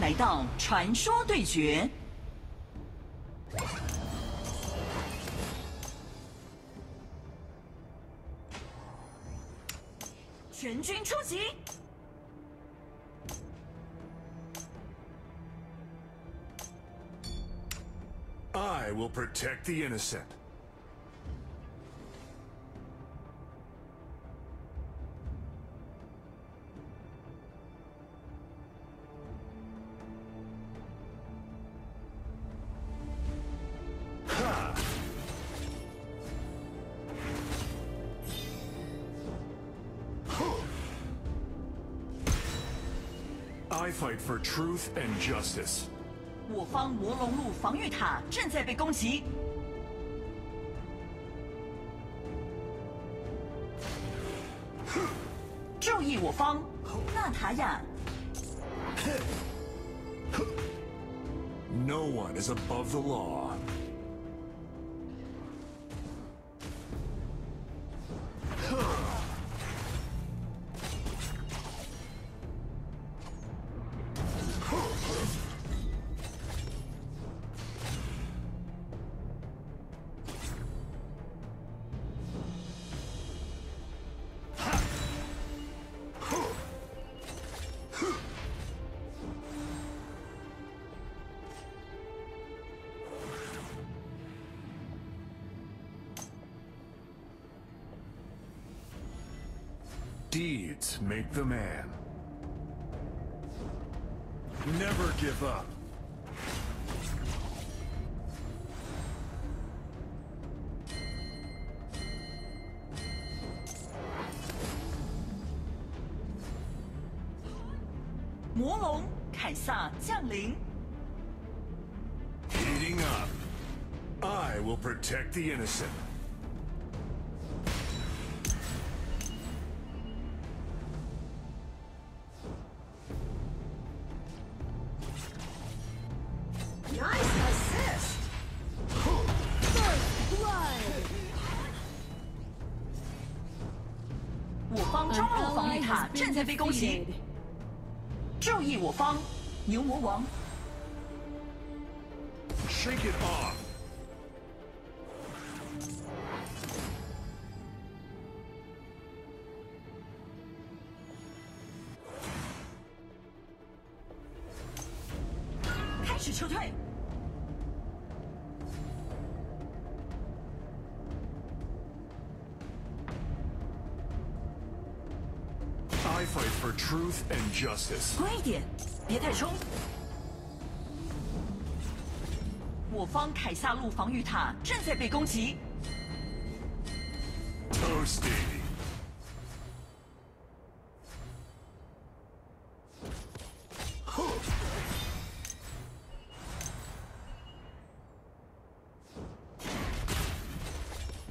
来到传说对决。全军出击！I will protect the innocent. I fight for truth and justice. 我方魔龙路防御塔正在被攻击。注意我方纳塔亚， No one is above the law. Deeds make the man. Never give up. Heating up. I will protect the innocent. 塔正在被攻击，注意我方牛魔王。Shake it off. I fight for truth and justice. 乖一点，别太冲。我方凯撒路防御塔正在被攻击， Toasty.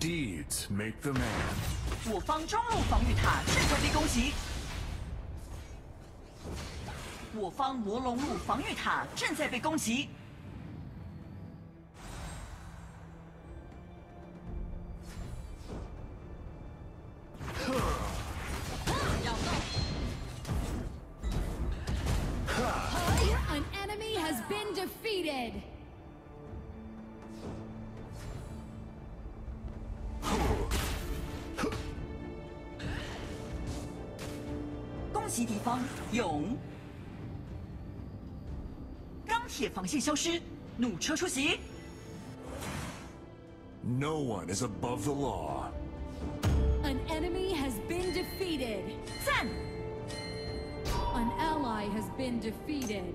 Deeds make the man. 我方中路防御塔正在被攻击。 我方魔龙路防御塔正在被攻击。An enemy has been defeated! 攻击敌方勇，钢 铁防线消失，弩车出击。 No one is above the law. An enemy has been defeated! 赞， An ally has been defeated!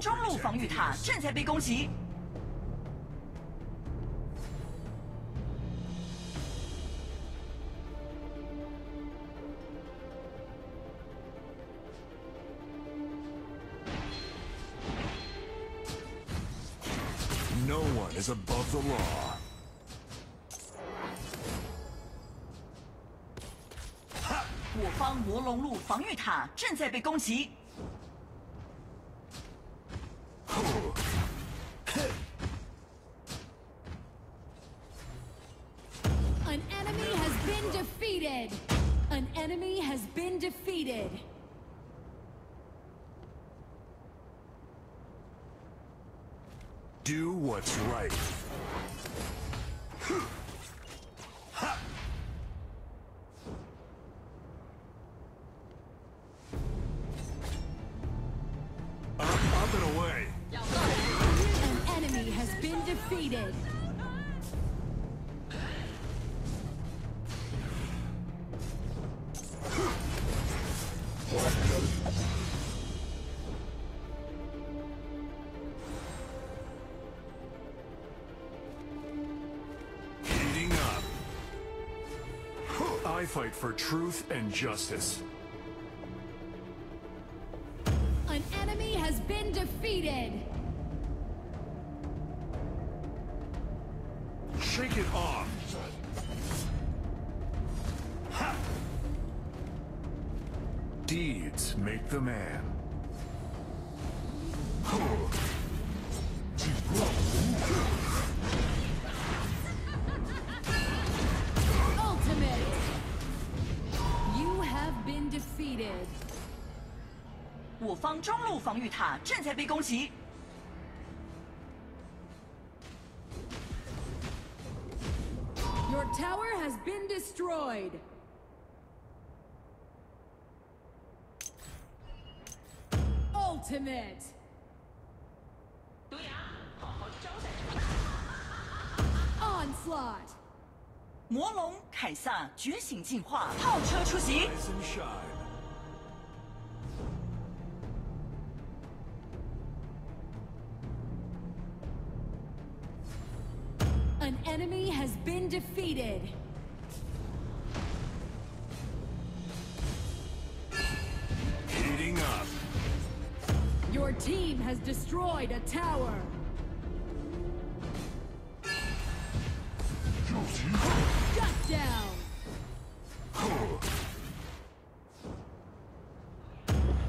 中路防御塔正在被攻击。No one is above the law. 我方魔龙路防御塔正在被攻击。An enemy has been defeated. An enemy has been defeated. Do what's right. I fight for truth and justice. 方中路防御塔正在被攻击。Your tower has been destroyed. Ultimate. Onslaught. 魔龙凯撒觉醒进化，炮车出击。Been defeated. Heating up. Your team has destroyed a tower. Shut down.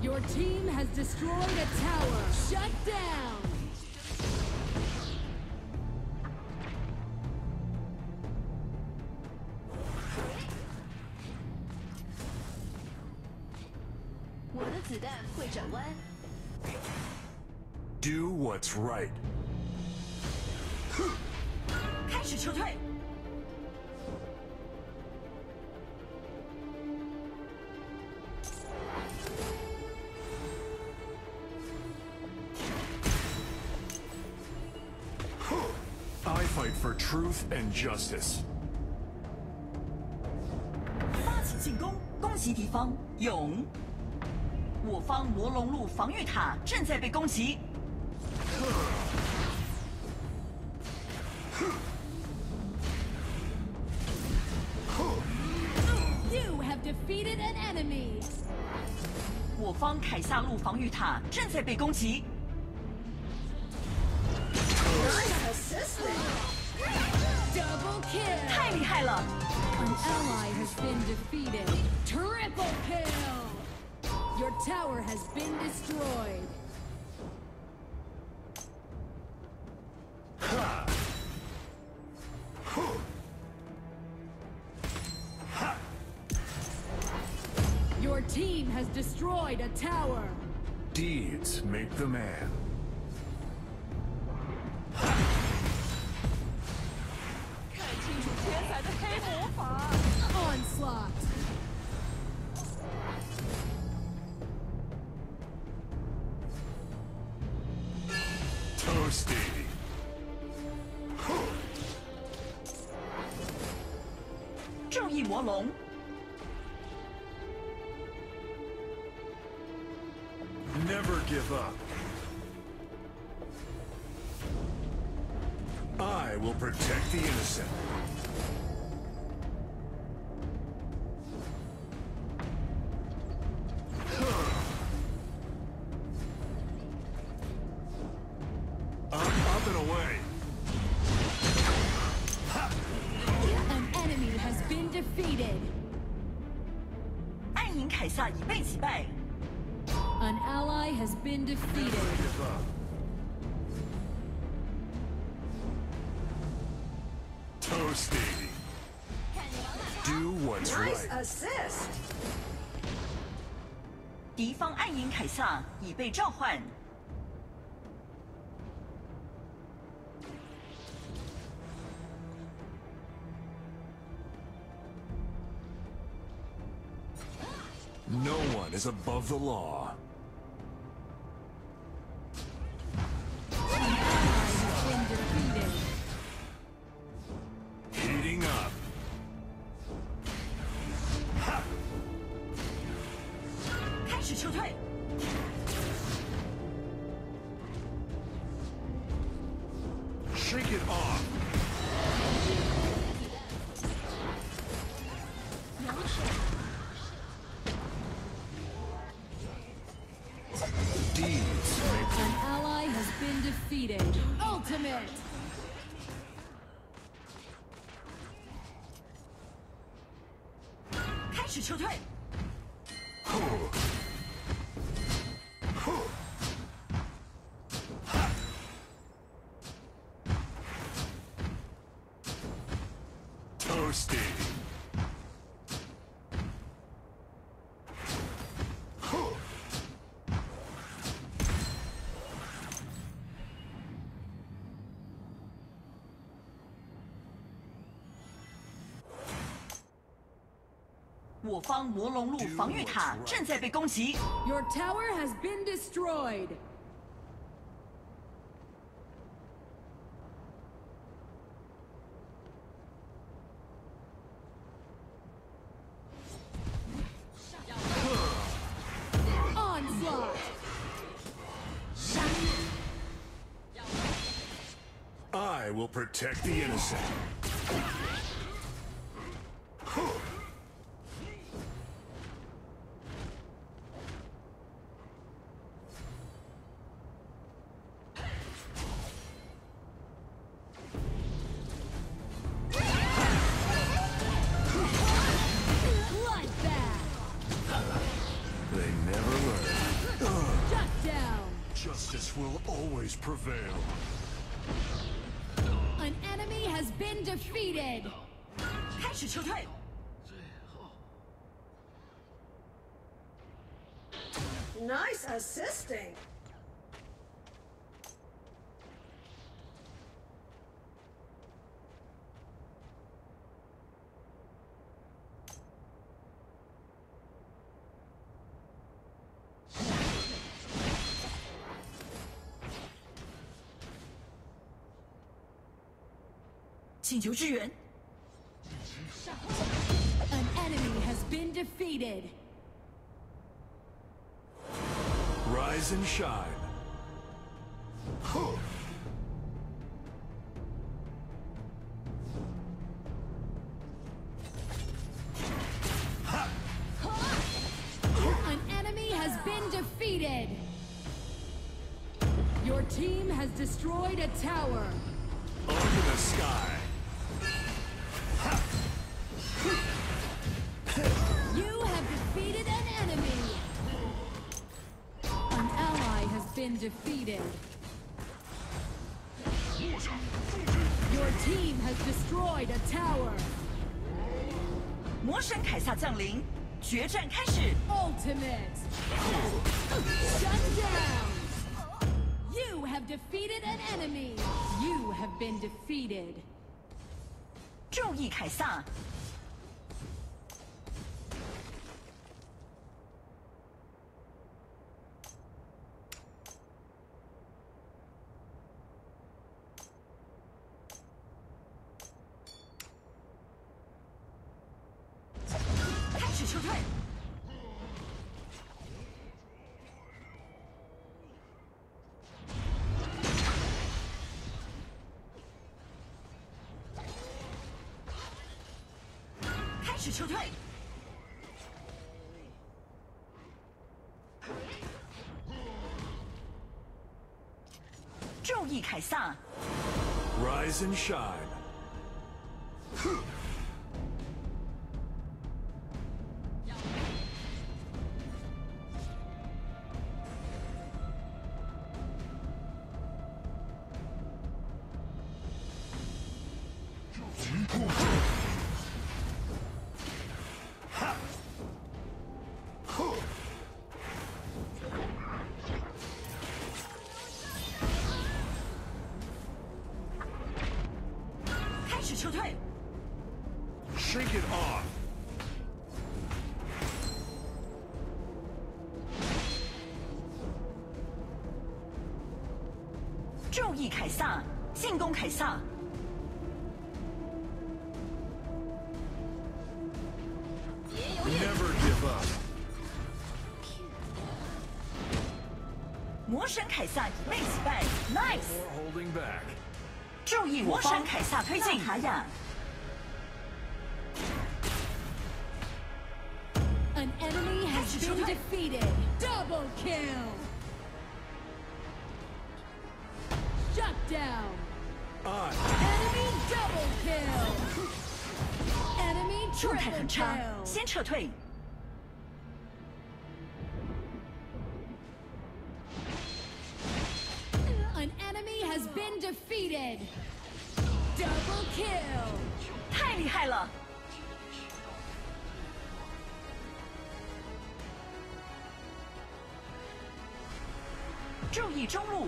Your team has destroyed a tower. Shut down. Do what's right. 开始撤退。 I fight for truth and justice. 发起进攻，攻击敌方。勇。 我方魔龙路防御塔正在被攻击。You have defeated an enemy. 我方凯撒路防御塔正在被攻击。Double kill. 太厉害了！An ally has been defeated. Triple kill. Your tower has been destroyed. Your team has destroyed a tower. Deeds make the man. Never give up. I will protect the innocent. Toasty. Do what's right. assist. 敌方暗影凯撒已被召唤。 No one is above the law. 开始撤退。 Shake it off. Deeds make An ally has been defeated. Ultimate. Toasted. Your tower has been destroyed. I will protect the innocent. defeated. 开始撤退。 Nice assisting. “ 请求支援 An enemy has been defeated. Rise and shine. defeated. Your team has destroyed a tower. 魔神凯撒降临，决战开始。 Ultimate. Shut down. You have defeated an enemy. You have been defeated. 注意凯撒， 开始撤退。注意凯撒，Rise and shine. 撤退。Shake it off. 注意凯撒，进攻凯撒。Never give up. 魔神凯撒已被击败，nice！注意魔神凯撒推进塔亚，An enemy has been defeated. Double kill. Shut down. Enemy double kill. Enemy 状态很差.先撤退。Defeated. Double kill. 太厉害了！注意中路，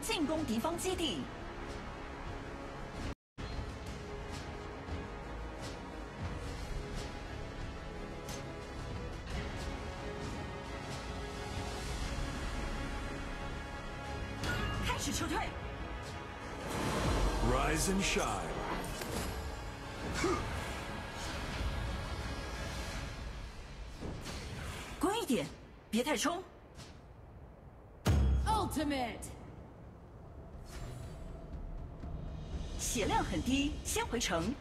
进攻敌方基地。Shine. 滚一点，别太冲。Ultimate. 血量很低，先回城。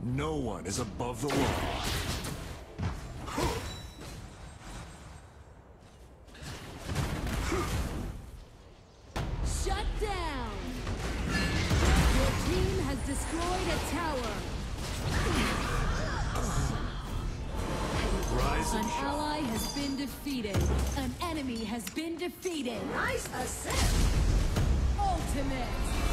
No one is above the law. Ultimate.